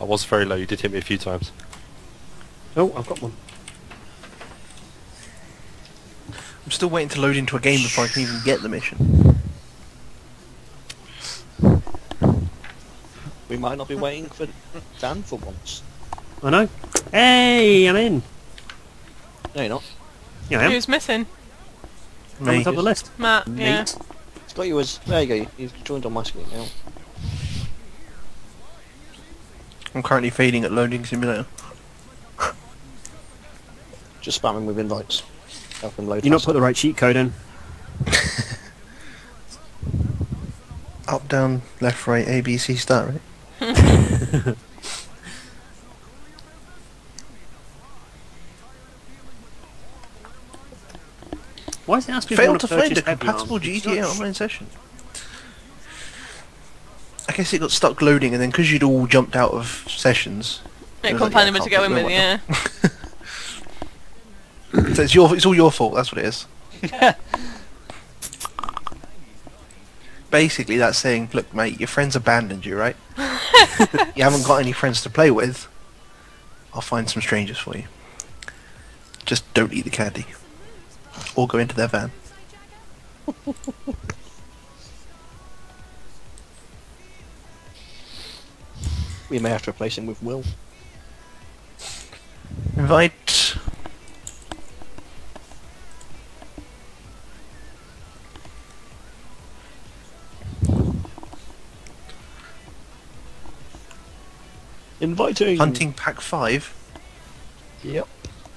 I was very low. You did hit me a few times. Oh, I've got one. I'm still waiting to load into a game before I can even get the mission. We might not be waiting for Dan for once. I know. Hey, I'm in. No, you're not. Yeah, I am. Who's missing? I'm on Me. top of the list. Matt, yeah. Mate. It's got you as... There you go. You've joined on my screen now. I'm currently fading at loading simulator. Just spamming with invites. Help him load You not put the right cheat code in. Up, down, left, right, A, B, C, start, right? Why is it asking if you Failed want to to find purchase a compatible arms? GTA online session. I guess it got stuck loading, and then because you'd all jumped out of sessions, It couldn't like, yeah, to go in with, yeah. so it's your, it's all your fault. That's what it is. Basically, that's saying, look, mate, your friends abandoned you, right? you haven't got any friends to play with. I'll find some strangers for you. Just don't eat the candy, or go into their van. We may have to replace him with Will. Invite. Inviting! Hunting Pack 5. Yep.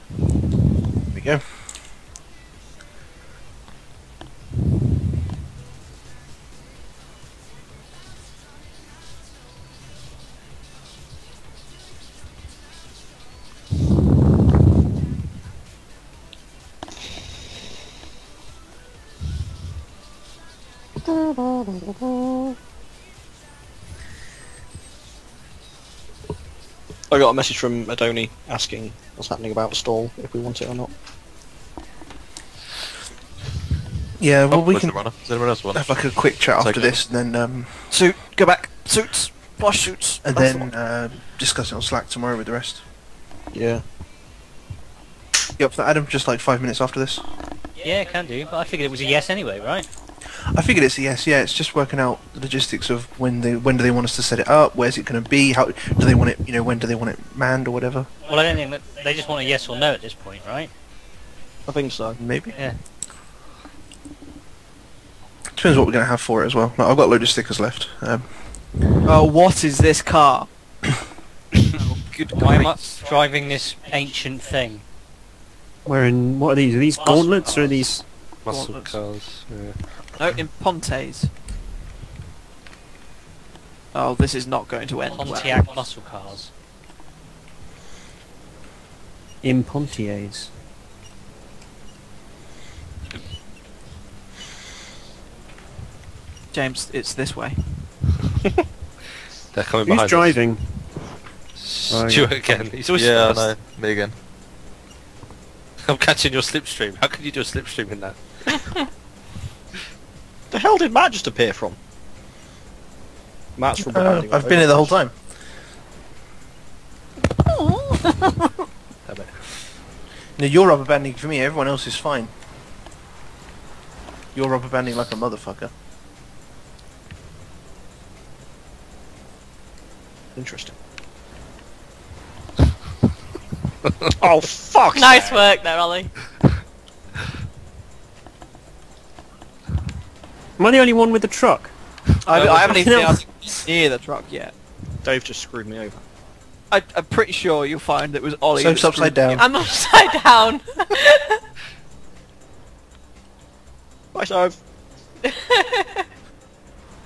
There we go. I got a message from Adoni asking what's happening about the stall, if we want it or not. Yeah, well, Oh, we can the runner? Does anyone else want? have like a quick chat Take after it. this, and then um, suit, go back, suits, wash suits, and That's the then uh, discuss it on Slack tomorrow with the rest. Yeah. You up for that, Adam? Just like five minutes after this. Yeah, can do. But I figured it was a yes anyway, right? I figured it's a yes. Yeah, it's just working out the logistics of when they when do they want us to set it up, where's it going to be, how do they want it, you know, when do they want it manned or whatever. Well, I don't think that they just want a yes or no at this point, right? I think so. Maybe. Yeah. Depends what we're going to have for it as well. Like, I've got a load of stickers left. Um, Oh, what is this car? oh, good Why am I driving this ancient thing? Wearing what are these? Are these gauntlets or are these? Muscle Gauntlets. cars. Yeah. No, in Pontes. Oh, this is not going to end well. Pontiac muscle cars. Impontiers. James, it's this way. They're coming Who's behind driving? us. Oh, Stuart yeah. again. He's always Yeah, I know. Me again. I'm catching your slipstream. How can you do a slipstream in that? The hell did Matt just appear from? Matt's from uh, behind. I've been here the whole time. Damn it. No, you're rubber banding for me. Everyone else is fine. You're rubber banding like a motherfucker. Interesting. oh fuck! Nice work there, Ollie. Am I the only one with the truck? I, I haven't even been near the truck yet. Dave just screwed me over. I, I'm pretty sure you'll find that it was Ollie. Soap's that upside screwed me. down. I'm upside down. Bye, Dave.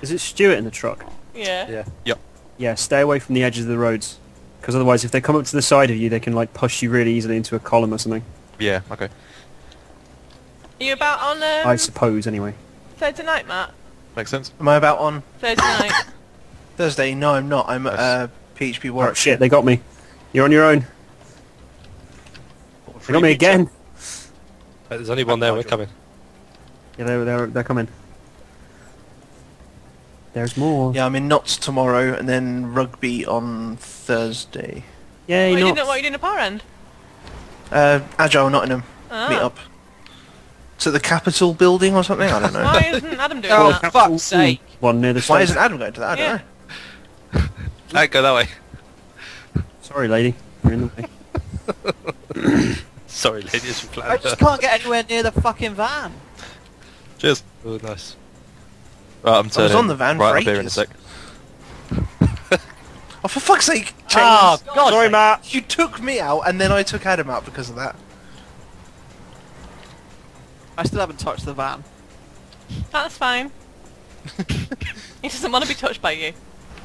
Is it Stuart in the truck? yeah. Yeah. Yep. Yeah, stay away from the edges of the roads. Because otherwise, if they come up to the side of you, they can like push you really easily into a column or something. Yeah, okay. Are you about on um, I suppose, anyway. Thursday night, Matt? Makes sense. Am I about on Thursday night. Thursday? No, I'm not. I'm at Nice. uh, PHP Oh shit, they got me. You're on your own. They got me again. Uh, There's only one there. We're coming. Yeah, they're, they're, they're coming. There's more. Yeah, I'm in Knots tomorrow, and then rugby on Thursday. Yay, What are, you not. doing, what are you doing at Power End? Uh, Agile Nottingham Ah. meet up. To the Capitol building or something? I don't know. Why isn't Adam doing Oh, that? fuck's sake. One near the Why isn't Adam going to that? I don't Yeah. know. I go that way. Sorry, lady. You're in the way. Sorry, ladies from I just can't get anywhere near the fucking van. Cheers. Oh, nice. Right, I'm turning. I was on the van right for up here in a sec. Oh, for fuck's sake, ah, James! Oh, God. Sorry, Matt. You took me out, and then I took Adam out because of that. I still haven't touched the van. That's fine. he doesn't want to be touched by you.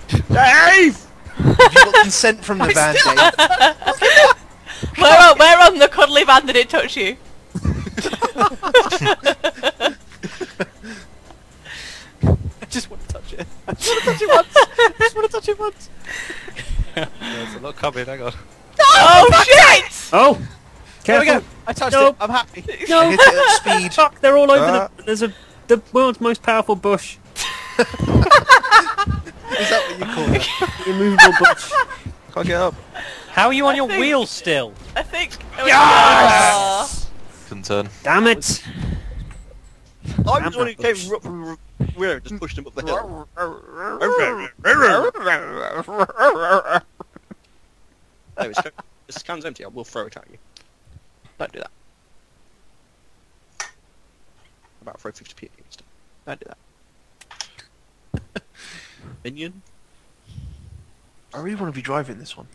Dave! You got consent from the van, Dave. Where on, where on the cuddly van did it touch you? I just want to touch it. I just want to touch it once. I just want to touch it once. There's a lot coming, hang on. Oh, oh shit! Oh! There we go. I touched Nope. it. I'm happy. I No! hit it at speed. Fuck, they're all over Ah. the... There's a... The world's most powerful bush. Is that what you call it? The immovable bush. Can't get up. How are you on your think- wheels still? I think. Yes! Couldn't turn. Damn it! I was the one who came up from where just pushed him up the hill. No, it's, this can's empty. I will throw it at you. Don't do that. About throw 50p at you instead. Don't do that. Minion? I really want to be driving this one.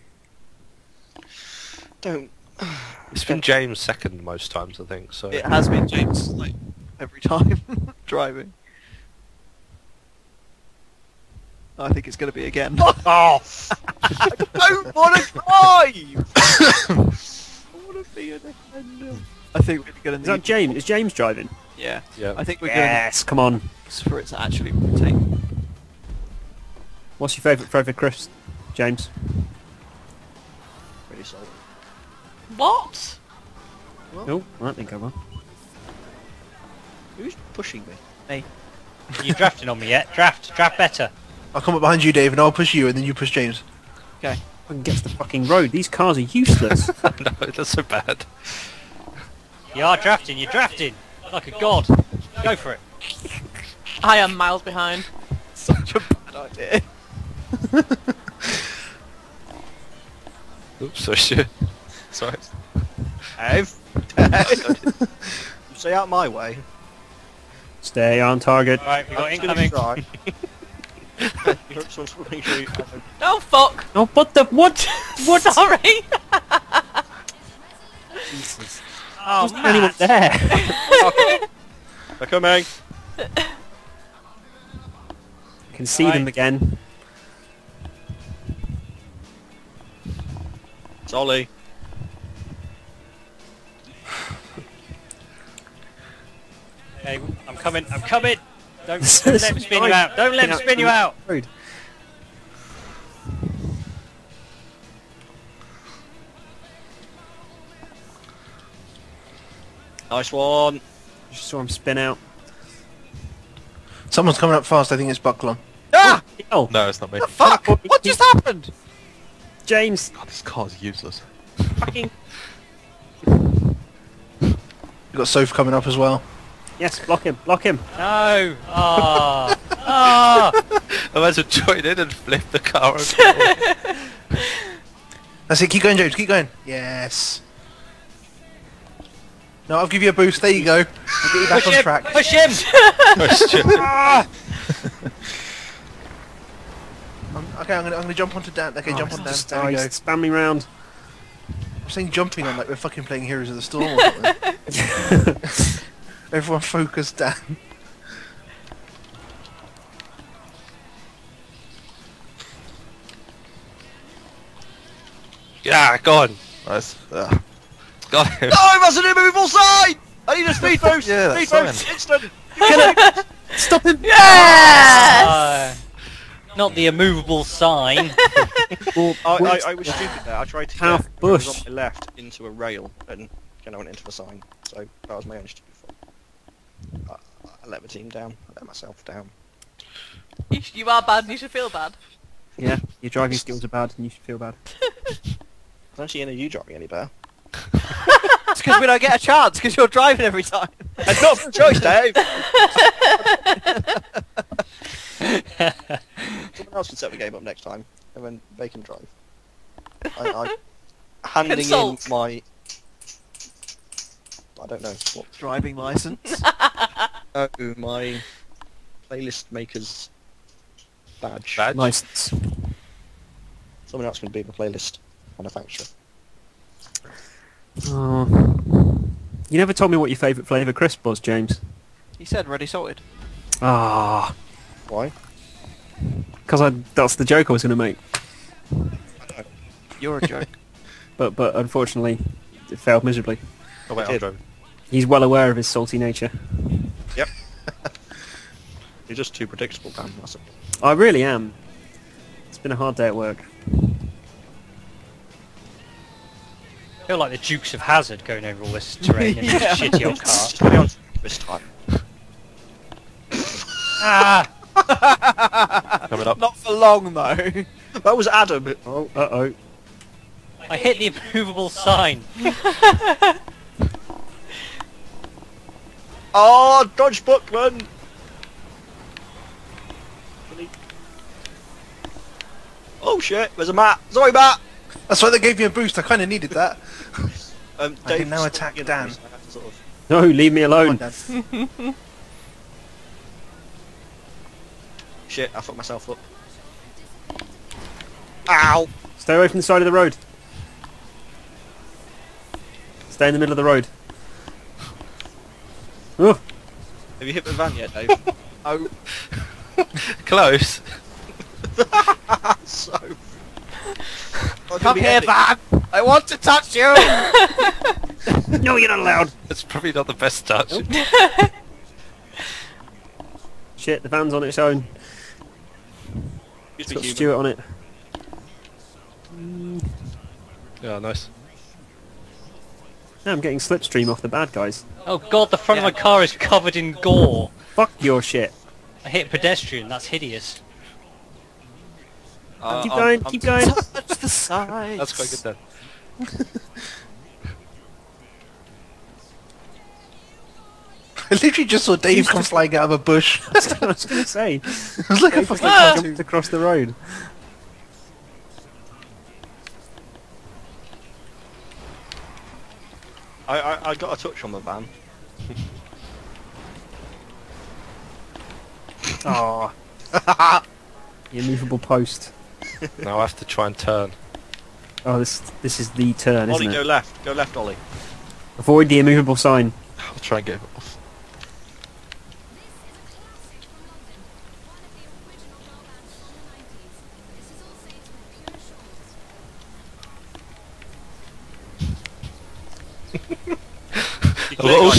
Don't. It's been James second most times, I think. So It has been James like every time driving. I think it's going to be again. off! Oh! I don't want to drive! I want to be a defender. I think we're going Is to that. James? Is James driving? Yeah. yeah. I think we're going Yes, come on. to for it to actually rotate. What's your favourite favourite crisp, James? Really solid. What? Oh, I don't think I will. Who's pushing me? Hey. You drafting on me yet? Draft, draft better. I'll come up behind you, Dave, and I'll push you, and then you push James. Fucking get to the fucking road. These cars are useless. no, that's so bad. You are drafting, you're drafting! Like a god. Go for it. I am miles behind. Such a bad idea. Oops, so shit. Sorry. Dave? you stay out my way. Stay on target. Alright, we got I'm just gonna incoming. Oh fuck! Oh, what the what? What? Sorry. Jesus. Oh, Wasn't anyone there? They're coming. I can see Right. them again. It's Ollie. Okay, I'm coming, I'm coming! Don't, don't let me spin you out! Don't let me spin you out! Road. Nice one. Just saw him spin out. Someone's coming up fast. I think it's Bucklon. Ah! Oh, No, it's not me. Fuck! What just happened? James. God, this car's useless. Fucking. You've got Soph coming up as well. Yes, block him. Block him. No! Ah! Ah! I might as well join in and flip the car. over. That's it. Keep going, James. Keep going. Yes. No, I'll give you a boost. There you go. I'll get you back Push on him! track. Push him! Um, okay, I'm gonna, I'm gonna jump onto Dan. Okay, jump on Dan. Just There we go. spam me round. I'm saying jumping on like we're fucking playing Heroes of the Storm or something. Everyone focus, Dan. yeah, go on. Nice. Ugh. Got him. No, that's an immovable sign! I need a speed boost! Yeah, speed that's boost! Instant! Stop him. Yes. Uh, not the immovable sign. Well, I, I, I was stupid there. I tried to Half get what was bush. on my left into a rail and then I went into the sign. So that was my only stupid fault. I, I let the team down. I let myself down. You, sh- you are bad and you should feel bad. Yeah, your driving skills are bad and you should feel bad. I don't see any of you driving any better. it's because we don't get a chance, because you're driving every time. It's not for choice, Dave! Someone else can set the game up next time, and then they can drive. I, I handing Consult. in my... I don't know what. Driving license. Oh, my playlist maker's badge. Badge? License. Someone else can be the playlist manufacturer. Oh. You never told me what your favourite flavour crisp was, James. he said ready sorted. Ah, Why? because I that's the joke I was going to make. You're a joke. But but unfortunately, it failed miserably. Oh wait, I I'm driving. He's well aware of his salty nature. Yep. You're just too predictable, Dan. That's it. I really am. It's been a hard day at work. I feel like the Dukes of Hazzard going over all this terrain in Yeah. this shitty old car. this time. ah! Coming up. Not for long though. That was Adam. Oh, uh oh. I hit the immovable sign. Oh, dodge Buckman! Oh shit, there's a Matt. Sorry, Matt! That's why they gave me a boost. I kind of needed that. Um, I can now attack Dan. the race, I had to sort of- No, leave me Come on, alone. Shit, I fucked myself up. Ow! Stay away from the side of the road. Stay in the middle of the road. Oh, Have you hit the van yet, Dave? Oh, Close. so... come here, Van. I want to touch you. no, you're not allowed. It's probably not the best touch. Shit, the van's on its own. It's got Stuart on it. Yeah, nice. Now I'm getting slipstream off the bad guys. Oh god, the front of my car is covered in gore. Fuck your shit. I hit a pedestrian, that's hideous. Uh, keep I'm- going, I'm- keep going. touch the sides. That's quite good then. I literally just saw Dave come flying out of a bush. That's what I was going to say. it was like a fucking cartoon. Jumped across the road. I, I, I got a touch on the van. Oh. the immovable post. Now I have to try and turn. Oh, this this is the turn, Ollie, isn't it? Ollie, go left. Go left, Ollie. Avoid the immovable sign. I'll try and get it off.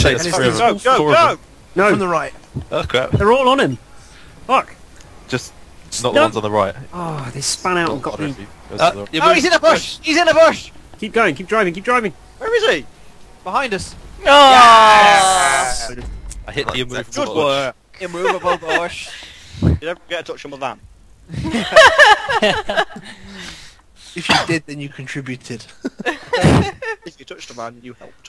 Well, all And it's- three Go, them. go, go! No, From the right. Oh crap. they're all on him. Fuck. Just not No. the ones on the right. Oh, they span out and got me. Uh, to the- you Oh, he's in a bush. He's in a bush. Keep going, keep driving, keep driving. Where is he? Behind us. Oh! I hit the Right, immovable Good bush. work. Immovable bush. You never get a touch on the van. If you did, then you contributed. If you touched the van, you helped.